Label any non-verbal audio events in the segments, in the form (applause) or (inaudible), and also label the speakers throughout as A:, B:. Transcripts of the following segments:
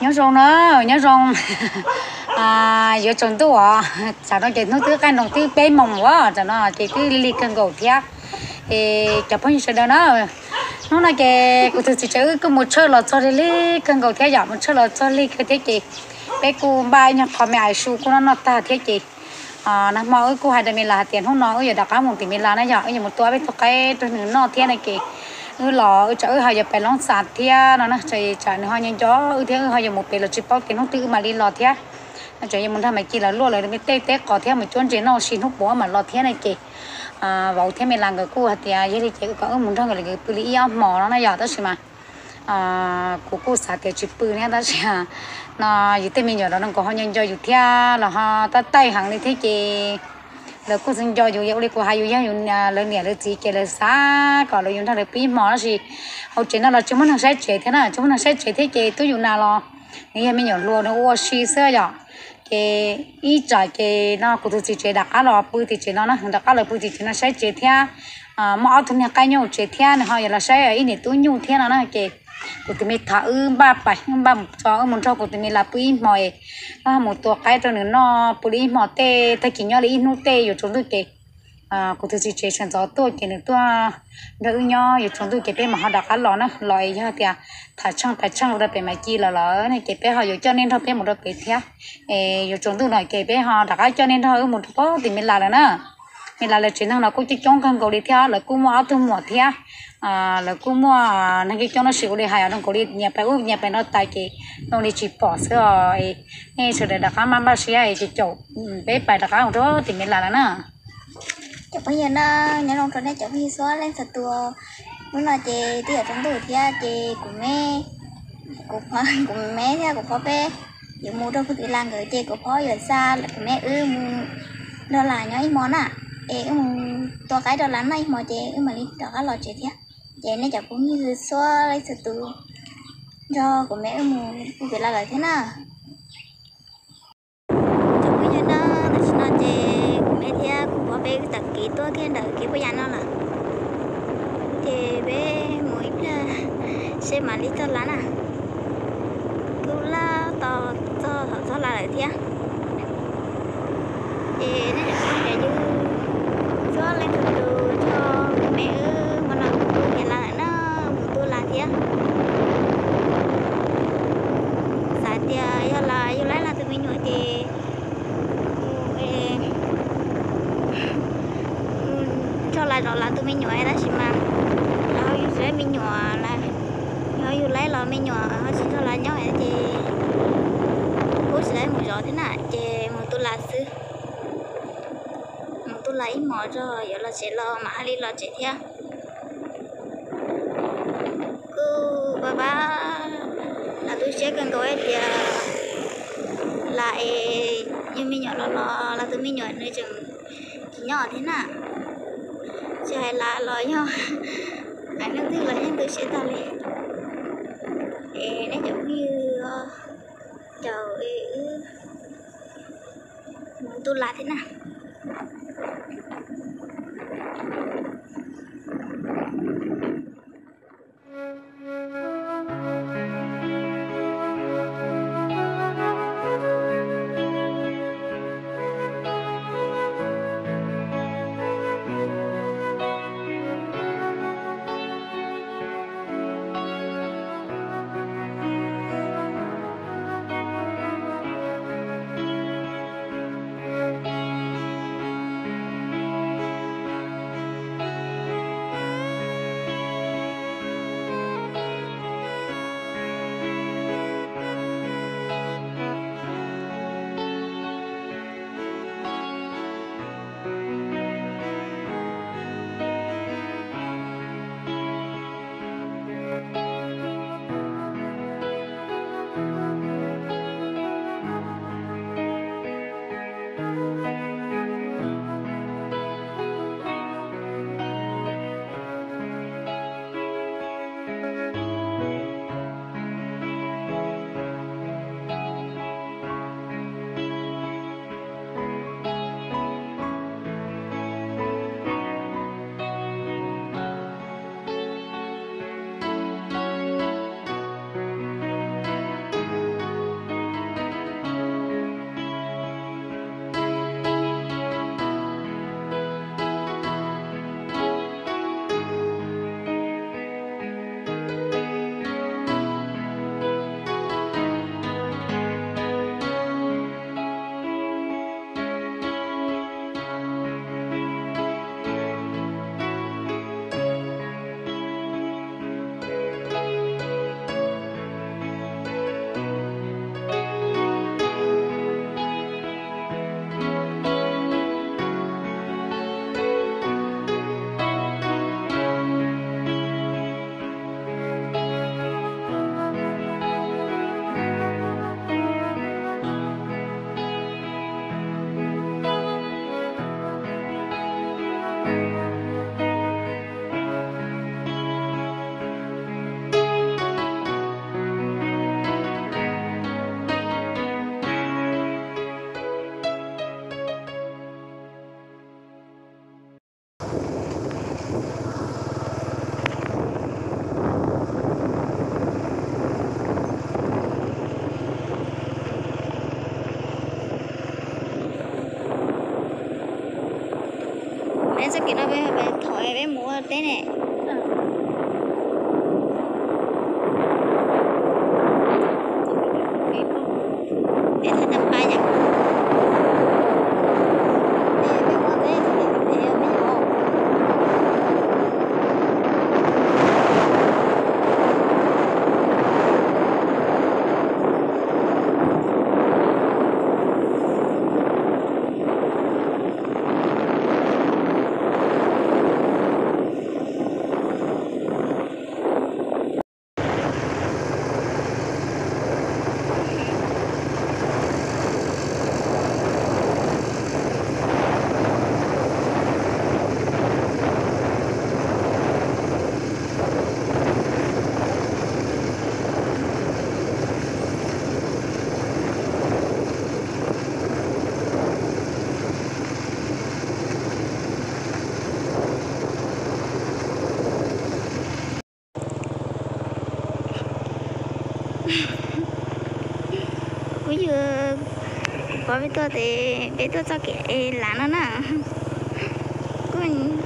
A: nhớ rong nữa nhớ rong. (laughs) À giờ chồng tôi à. Chả nó chỉ nó thứ, cái đồng thứ bé mỏng quá à. chả nó chỉ thứ li cân gầu thiệt thì chả phong như thế đó. Nó là cái cụ chỉ chơi cái một chơi là cho li cân gầu thiệt giảm một chơi là cho li cái thế chị. Bé cô ba nhà họ mẹ ai su cô nó nó ta thế chị. À nó mà ơi cô hai đứa mình là tiền không nói ơi giờ đặt cá một tỷ mình là nó giờ. Ơi một tuổi bé tôi cái tôi nó thế này kì ư lò ư chợ ư hai giờ phải lóng sạt thia, nó nó chạy chạy nó hoa nhanh chó. Ư thế ư hai giờ một bề là chỉ bao cái nó tự mà đi lò thia. Nó chạy muốn tham mày kia là luôn là mới tê tê cỏ thia mà chôn chế nó, xin hút bỏ mà lò thia này kì à vào thế mày làm cái cô hạt thia? Vậy thì chỉ có muốn tham cái cái bự lý mỏ nó nó giờ đó xí mà. À cô cô sạt thì chỉ bự này đó xí à. Nó, vậy thế mình giờ đó, nó có hoa nhanh chó cho thia, là ha, ta tay hàng đi thế kì là cô sinh cho dù yêu đi cô hay yêu yêu lớn nhẹ lớn gì kia là xa còn là dùng thằng được bí mỏ gì. Hậu chuyện đó là chúng mình sẽ chế thế nào? Chúng mình sẽ chế thế chế tôi dùng nào lo? Nghe mình nhận luôn nó ô xí sơ rồi cái ý trái cái nó cũng tự chế đặc á lo bự thì chế nó nó đặc á là bự thì chế nó sẽ chế theo à mà thằng nhà cái nhau chế theo này, họ là sẽ ý này tôi nhu theo nó nó cái cô tụi mình thả ư ba bảy ba một cho một cho cô tụi mình là bụi mồi, à một tổ cái cho nữa nó bụi mồi tê thay kiểu nhau là ít nút tê rồi chúng tôi kể. À cô tụi chị chế sản gió tôi kể nữa tôi đỡ nhau rồi chúng tôi kể bên mà họ đặt ăn lò nó lòi ha thì thả trong thả trong rồi bên mà chi là lò này kể bên họ rồi cho nên thôi bên một đôi kể thế ê rồi chúng tôi nói kể bên họ đặt cho nên thôi một có thì mình làm rồi nữa mình là là chuyện thằng nó cũng chỉ chọn con cầu đi theo, là cũng mua áo thun mua theo. À là cũng mua nên cái chọn nó sử đi hay nó cầu đi nhà phải úp nhà phải nó tại cái nó đi chỉ bỏ sữa ấy nghe sự để đặt cá mắm bác sĩ ấy chỉ chỗ ừ, bé bài đặt cá của đó thì mình làm là nữa
B: chụp bây giờ nó nhà nông trồng này chụp hình số lên sạch tua muốn là chị đi ở trong tuổi thì chị của mẹ của phó của mẹ theo của phó bé. Giờ mua đâu có tự làm người chị của phó giờ xa, là của mẹ ư đó là nhói món à ê ừ, to cái đó là này mà chị mà đi đó cái lò chị thế chị này chả cũng như xóa lấy sự từ cho của mẹ mua việc là thế nào. Mẹ à, cũng có bé tập kỹ tôi cái đợi cái bây giờ nó là thì bé mỗi là xe mà đi tới lá nè. Cứ là to to to to là lại thế. Thì nó để như cho lên từ từ cho mẹ mà nó thì là nó một tôi là thế tại thì là yêu lấy là tụi mình nhồi thì cho lại nhỏ đó chị mà nó yêu sẽ mình nhỏ là nó yêu lấy là mình nhỏ, nó chỉ cho là nhỏ thì cô sẽ một rõ thế nào chị một tôi là sư một tôi lấy mỏ rồi, giờ là sẽ lo mà đi lo chị theo. Cứ bà ba, là tôi sẽ cần gọi thì à, lại như mình nhỏ lo lo là tôi mình nhỏ nơi chừng nhỏ thế nào chạy lại lời nhau. (laughs) Anh đang tức là anh tự sẽ ta lên để nó giống như ờ, trời tôi lại thế nào? (laughs) bây giờ có biết tôi thì biết tôi cho cái lá nó nè. (laughs) Cũng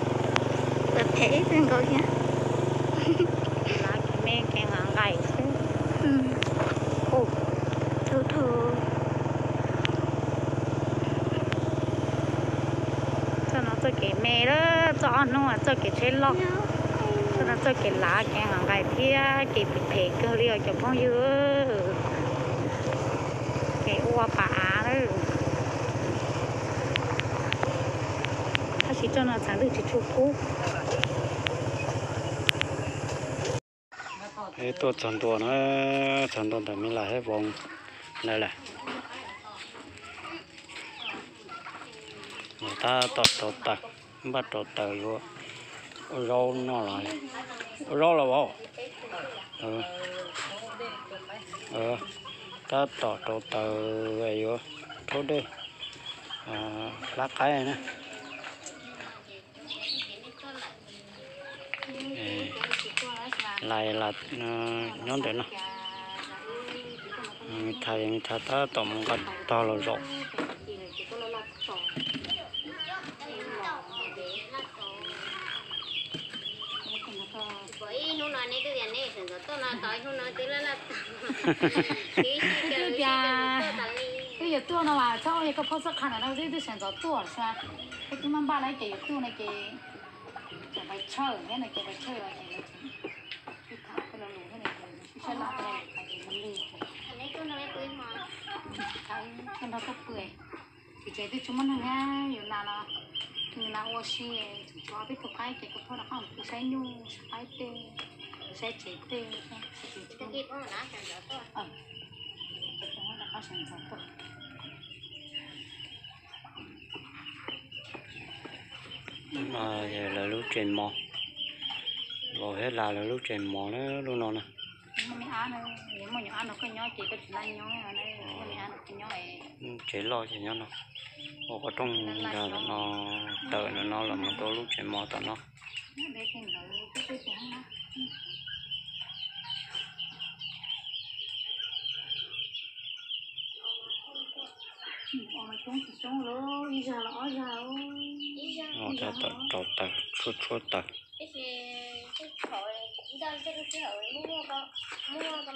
B: tập thể trên cầu kia
A: lá cái thế
B: ừ.
A: Ô
B: thô thô.
A: Cho nó cho cái mè đó cho nó cho cái chế lọc nó cho cái lá cái hàng gầy kia cái bị phê cơ liều cho phong dưa cái ua bả đó ta chỉ cho nó sáng được chỉ chút cú
C: cái tôi chọn đồ nó, chọn đồ để mình lại hết vòng. Này. Là người ta tọt tọt tật bắt tọt tờ vô rau nó lại rau là bao ừ. Ừ. Ta tỏ tỏ tờ về vô. Thôi đi. À, lá cái này nè. Ừ. Ê, lại là ừ, uh, nhóm đấy nè. Người thầy người thầy ta tổng cái to là rộng
D: bởi nó nói này cái gì này thì nó tôi nói tới nó nói tới là là (laughs) cái cái cái
A: cái giờ tua nó vào cho cái phô sắc khăn nó dễ dễ sản xuất tua sao cái chúng mình ba lấy cái tua này cái cái bài chơi cái này cái bài chơi là cái cái thằng cái nó lù cái này cái chơi lạ cái này cái mình lù
D: này tôi nói tôi mà.
A: Cái cái nó có cười thì chơi thì chúng mình nghe nhiều là nó nhiều là ô xí cho biết cái cái cái thôi là không cái sai nhu sai tê sai chế tê
D: cái kia có nói rằng đó tôi
A: ờ. Cái đó là có sản xuất tốt
C: mà giờ là lúc trên mò. Rồi hết là là lúc trên mò nó luôn nó nè.
A: Mà ăn nó nếu mà nhỏ ăn nó cái nhỏ chỉ có chỉ là nhỏ ở đây mà ăn nó cái nhỏ này.
C: Chế lo thì nhá nó. Ồ, có trong giờ là nó đợi nó nó là một đôi lúc trên mò tao nó
A: Ôi mà chúng thì xuống lỗ, đi ra lõ ra ôi.
C: nó ta tao tao tao chút chút tao
D: cái gì cái hội cũng đang cái cái hội mua có mua có